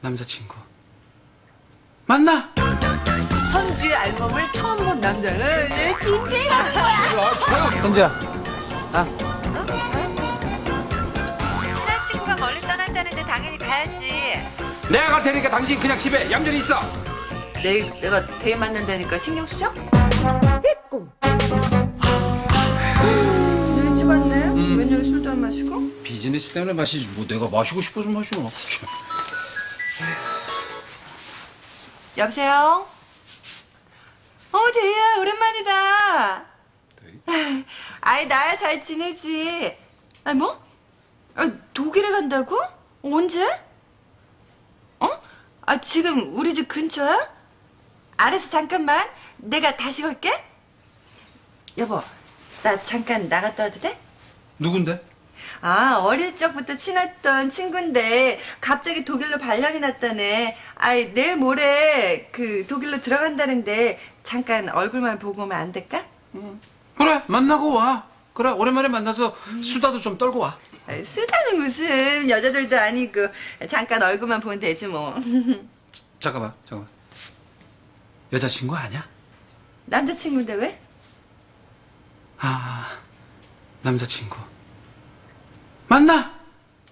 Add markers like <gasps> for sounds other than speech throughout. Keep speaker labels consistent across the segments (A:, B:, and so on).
A: 남자친구 만나
B: 선주의 알몸을 처음 본 남자는 예, 김태희가
A: 아 좋아요 현지야
C: 친한 친구가 멀리 떠난다는데 당연히 가야지.
A: 내가 갈 테니까 당신 그냥 집에 얌전히 있어
D: 내일 내가 대회 만난다니까 신경 쓰죠? 했고. 일찍 왔네? 웬일로 술도 안 마시고?
A: 비즈니스 때문에 마시지 뭐 내가 마시고 싶어서 마시나
D: 여보세요? 어, 대희야, 오랜만이다. 아이, 나야 잘 지내지. 아, 뭐? 아, 독일에 간다고? 언제? 어? 아, 지금 우리 집 근처야? 알았어, 잠깐만. 내가 다시 올게. 여보, 나 잠깐 나갔다 와도 돼?
A: 누군데?
D: 아, 어릴 적부터 친했던 친구인데 갑자기 독일로 발령이 났다네. 아이, 내일 모레 그 독일로 들어간다는데 잠깐 얼굴만 보고 오면 안 될까?
A: 그래 만나고 와 그래 오랜만에 만나서 수다도 좀 떨고 와
D: 아이, 수다는 무슨 여자들도 아니고 잠깐 얼굴만 보면 되지 뭐. <laughs>
A: 잠깐만 잠깐만 여자친구 아니야?
D: 남자친구인데 왜?
A: 아 남자친구 만나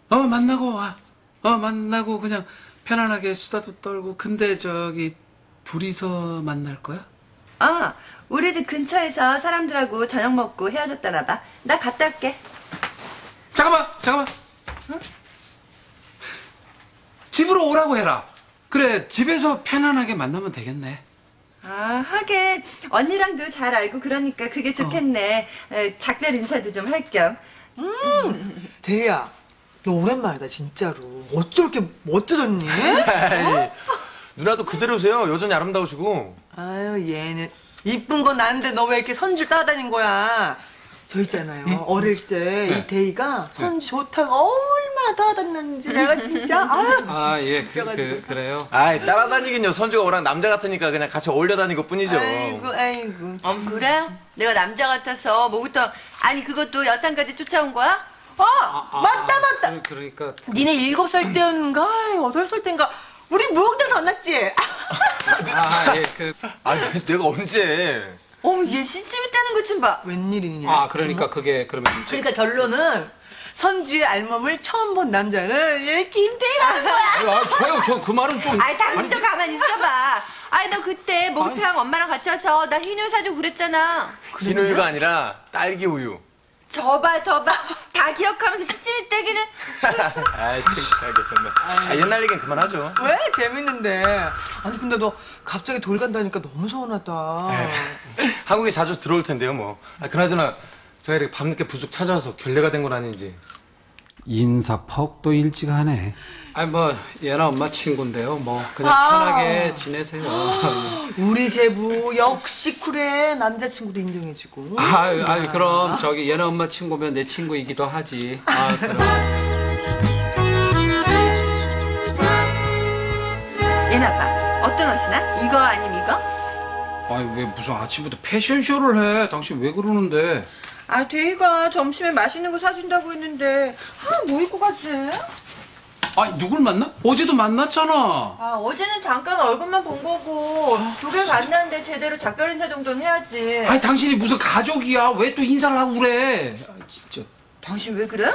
A: 어 만나고 와 어 만나고 그냥 편안하게 수다도 떨고 근데 저기 둘이서 만날 거야?
D: 아, 우리 집 근처에서 사람들하고 저녁 먹고 헤어졌다나 봐. 나 갔다 올게.
A: 잠깐만 잠깐만 집으로 오라고 해라 그래 집에서 편안하게 만나면 되겠네
D: 아, 하긴 언니랑도 잘 알고 그러니까 그게 좋겠네. 에, 작별 인사도 좀 할 겸.
B: 대희야 너 오랜만이다 진짜로 어쩜 이렇게 멋져졌니?
E: 에이, 누나도 그대로세요. 여전히 아름다우시고.
B: 아유 얘는 이쁜 건 아는데 너 왜 이렇게 선주 따다닌 거야 저 있잖아요 어릴 때 이 대희가 선주 좋다고 얼마나 따라다녔는지 내가 진짜 아유
A: 아예 그,
B: 웃겨가지고.
A: 그, 그래요
E: 아이, 따라다니긴요. 선주가 워낙 남자 같으니까 그냥 같이 어울려 다니고 뿐이죠.
B: 아이고 아이고
D: 어, 그래? 내가 남자 같아서 뭐부터 아니 그것도 여탄까지 쫓아온 거야?
B: 어 맞다 맞다
A: 그, 그러니까
B: 니네 일곱 살 때인가 여덟 살 때인가 우리 무역대에서 만났지
A: 아 예 그
E: 아, 내가 언제.
D: 어머 얘 시집 있다는 것 좀 봐.
B: 웬일이냐
A: 아 그러니까 그게 그러면 좀
B: 그러니까 결론은 선주의 알몸을 처음 본 남자는 얘 김태희라는 거야
A: 아, 좋아요. 저 그 말은 좀.
D: 아이 당신 좀 가만히 있어봐. 아이 너 그때 목표랑 엄마랑 같이 와서 나 흰우유 사주고 그랬잖아.
E: 흰우유가 아니라 딸기 우유.
D: 저봐 저봐 다 기억하면서 시집이 떼기는 <laughs>
E: 아이, 창피하게 정말. 아, 옛날 얘기는 그만하죠.
B: 왜 재밌는데 아니 근데 너 갑자기 돌 간다니까 너무 서운하다
E: 한국에 자주 들어올 텐데요, 뭐. 아, 그나저나 제가 이렇게 밤늦게 부숙 찾아와서 결례가 된 건 아닌지.
A: 인사 퍽도 일찍 하네. 아니 뭐 얘나 엄마 친구인데요. 뭐 그냥
B: 아.
A: 편하게 지내세요. <gasps>
B: 우리 제부 역시 쿨해 남자친구도 인정해주고
A: 아유, 아유 그럼 저기 얘네 엄마 친구면 내 친구이기도 하지. 아 그럼.
D: 얘나 봐 어떤 옷이나 이거 아님 이거?
A: 아니 왜 무슨 아침부터 패션쇼를 해? 당신 왜 그러는데?
D: 아 대희가 점심에 맛있는 거 사준다고 했는데 아뭐 입고 가지?
A: 아니 누굴 만나? 어제도 만났잖아.
D: 아 어제는 잠깐 얼굴만 본 거고 독일 갔는데 제대로 작별 인사 정도는 해야지.
A: 아니 당신이 무슨 가족이야? 왜 또 인사를 하고 그래? 아, 진짜.
D: 당신 왜 그래?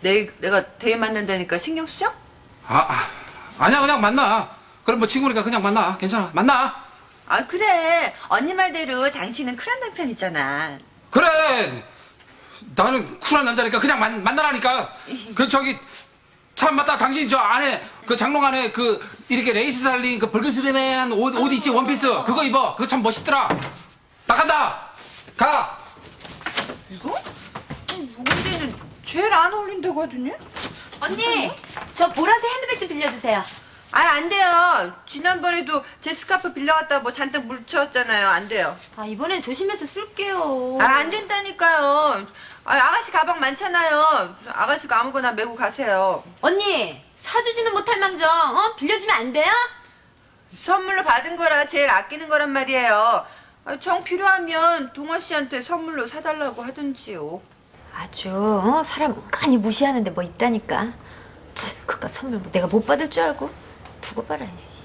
D: 내 내가 대희 만난다니까 신경 쓰죠?
A: 아, 아 아니야 그냥 만나. 그럼 뭐 친구니까 그냥 만나. 괜찮아. 만나.
D: 아 그래 언니 말대로 당신은 쿨한 남편이잖아.
A: 그래 나는 쿨한 남자니까 그냥 만, 만나라니까. 그 저기 참 맞다. 당신 저 안에 그 장롱 안에 그 이렇게 레이스 달린 그 벌그스름한 옷, 옷 있지? 원피스. 그거 입어. 그거 참 멋있더라. 나간다. 가.
D: 이거? 누군데는 제일 안 어울린다고 하더니?
C: 언니, 저 보라색 핸드백 좀 빌려주세요.
D: 아 안 돼요. 지난번에도 제 스카프 빌려갔다 뭐 잔뜩 묻혔잖아요. 안 돼요.
C: 아, 이번엔 조심해서 쓸게요.
D: 아 안 된다니까요. 아, 아가씨 가방 많잖아요. 아가씨가 아무거나 메고 가세요.
C: 언니, 사주지는 못할 망정, 어? 빌려주면 안 돼요?
D: 선물로 받은 거라 제일 아끼는 거란 말이에요. 아, 정 필요하면 동아 씨한테 선물로 사달라고 하든지요.
C: 아주, 어? 사람 은근히 무시하는데 뭐 있다니까. 참. 그깟 선물 뭐 내가 못 받을 줄 알고 두고 봐라. 씨.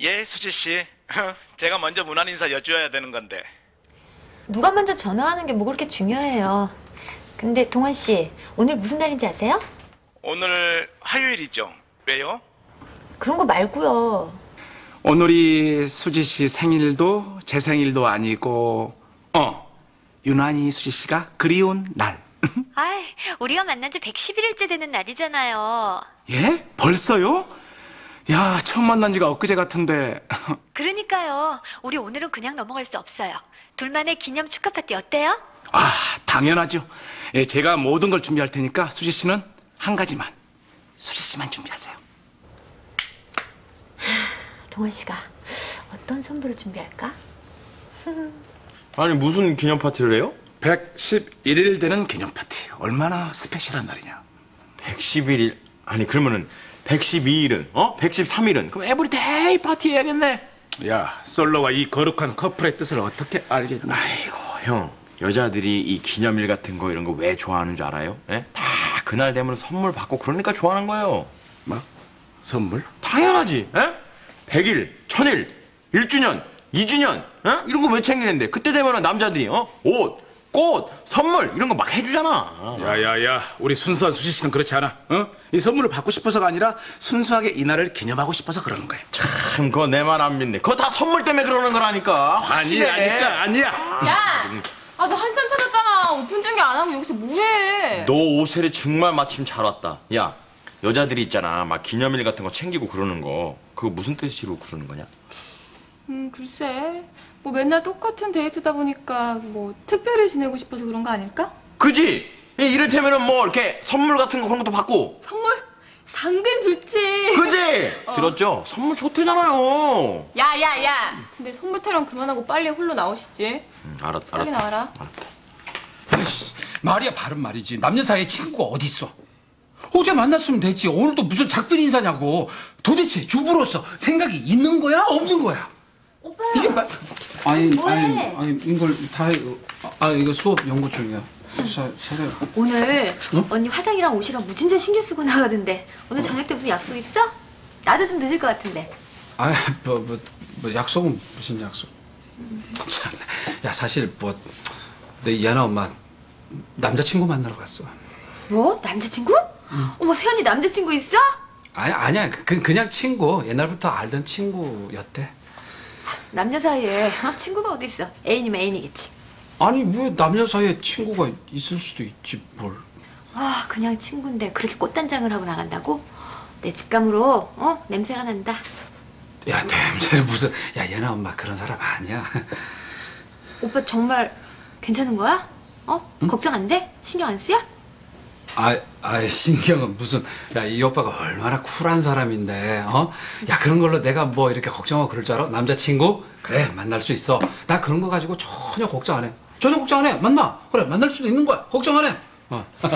F: 예, 수지 씨. <laughs> 제가 먼저 문안 인사 여쭈어야 되는 건데.
C: 누가 먼저 전화하는 게 뭐 그렇게 중요해요. 근데 동원 씨 오늘 무슨 날인지 아세요?
F: 오늘 화요일이죠. 왜요?
C: 그런 거 말고요.
G: 오늘이 수지 씨 생일도 제 생일도 아니고 어 유난히 수지 씨가 그리운 날. <laughs>
C: 아이, 우리가 만난 지 111일째 되는 날이잖아요.
G: 예? 벌써요? 야 처음 만난 지가 엊그제 같은데 <laughs>
C: 그러니까요. 우리 오늘은 그냥 넘어갈 수 없어요. 둘만의 기념 축하 파티 어때요?
G: 아 당연하죠. 예, 제가 모든 걸 준비할 테니까 수지 씨는 한 가지만 수지 씨만 준비하세요.
C: 동원 씨가 어떤 선물을 준비할까? <laughs>
H: 아니 무슨 기념 파티를 해요?
G: 111일 되는 기념 파티 얼마나 스페셜한 날이냐.
H: 111일 아니 그러면은 112일은 어? 113일은 그럼 everyday 파티 해야겠네
G: 야 솔로가 이 거룩한 커플의 뜻을 어떻게 알겠냐.
H: 아이고 형 여자들이 이 기념일 같은 거 이런 거 왜 좋아하는 줄 알아요? 예? 다 그날 되면 선물 받고 그러니까 좋아하는 거예요
G: 뭐? 선물?
H: 당연하지 예? 100일, 1000일, 1주년, 2주년 예? 이런 거 왜 챙기는데 그때 되면은 남자들이 어? 옷, 꽃, 선물 이런 거 막 해주잖아
G: 야야야 우리 순수한 수지 씨는 그렇지 않아 어? 이 선물을 받고 싶어서가 아니라 순수하게 이 날을 기념하고 싶어서 그러는 거야
H: 참 그거 내 말 안 믿네 그거 다 선물 때문에 그러는 거라니까 확실해.
G: 아니라니까 아니야
I: 야! 아, 너 한참 찾았잖아. 오픈 중계 안 하고 여기서 뭐해?
H: 너 옷셀이 정말 마침 잘 왔다. 야, 여자들이 있잖아. 막 기념일 같은 거 챙기고 그러는 거. 그거 무슨 뜻으로 그러는 거냐?
I: 음, 글쎄. 뭐 맨날 똑같은 데이트다 보니까 뭐 특별히 지내고 싶어서 그런 거 아닐까?
H: 그지? 예, 이를테면은 뭐 이렇게 선물 같은 거 그런 것도 받고.
I: 선물? 당근 좋지.
H: 그지? 들었죠? 선물 좋대잖아요.
I: 야, 야, 야. 근데 선물 타령 그만하고 빨리 홀로 나오시지.
H: 음, 알았,
I: 빨리
H: 알았다.
I: 나와라.
A: 말이야 바른 말이지. 남녀 사이에 친구가 어디 있어? 어제 만났으면 됐지. 오늘도 무슨 작별 인사냐고. 도대체 주부로서 생각이 있는 거야, 없는 거야?
C: 오빠.
A: 이게 말. 아니,
C: 뭐해?
A: 아니, 아니, 이걸 다, 이거- 아, 이거 수업 연구 중이야. 사, 사려.
C: 오늘 언니 화장이랑 옷이랑 무진장 신경 쓰고 나가던데 오늘 저녁 때 무슨 약속 있어? 나도 좀 늦을 것 같은데.
A: 아, 뭐, 뭐, 뭐, 약속은 무슨 약속? 참, 야, 사실 뭐, 내 예나 엄마 남자친구 만나러 갔어.
C: 뭐? 남자친구? 어머 세연이 남자친구 있어?
A: 아니, 아니야. 그, 그냥 친구. 옛날부터 알던 친구였대.
C: 남녀 사이에 어? 친구가 어디 있어? 애인이면 애인이겠지.
A: 아니, 뭐, 남녀 사이에 친구가 있을 수도 있지, 뭘.
C: 아 그냥 친구인데 그렇게 꽃단장을 하고 나간다고? 내 직감으로 어 냄새가 난다.
A: 야, 냄새를 무슨, 야, 얘나 엄마 그런 사람 아니야.
C: 오빠 정말 괜찮은 거야? 어? 걱정 안 돼? 신경 안 쓰여?
A: 아, 아, 신경은 무슨, 야, 이 오빠가 얼마나 쿨한 사람인데, 어? 야, 그런 걸로 내가 뭐 이렇게 걱정하고 그럴 줄 알아? 남자친구? 그래, 만날 수 있어. 나 그런 거 가지고 전혀 걱정 안 해. 전혀 걱정 안 해. 만나. 그래, 만날 수도 있는 거야. 걱정 안 해. 어. <laughs>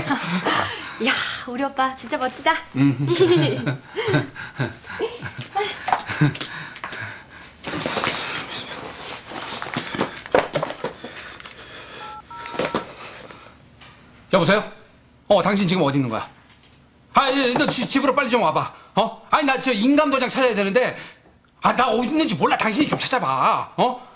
C: 야 우리 오빠 진짜 멋지다. <laughs>
A: 여보세요? 어, 당신 지금 어디 있는 거야? 아, 예, 너 지- 집으로 빨리 좀 와봐. 어? 아니, 나 저 인감 도장 찾아야 되는데, 아, 나 어디 있는지 몰라. 당신이 좀 찾아봐. 어?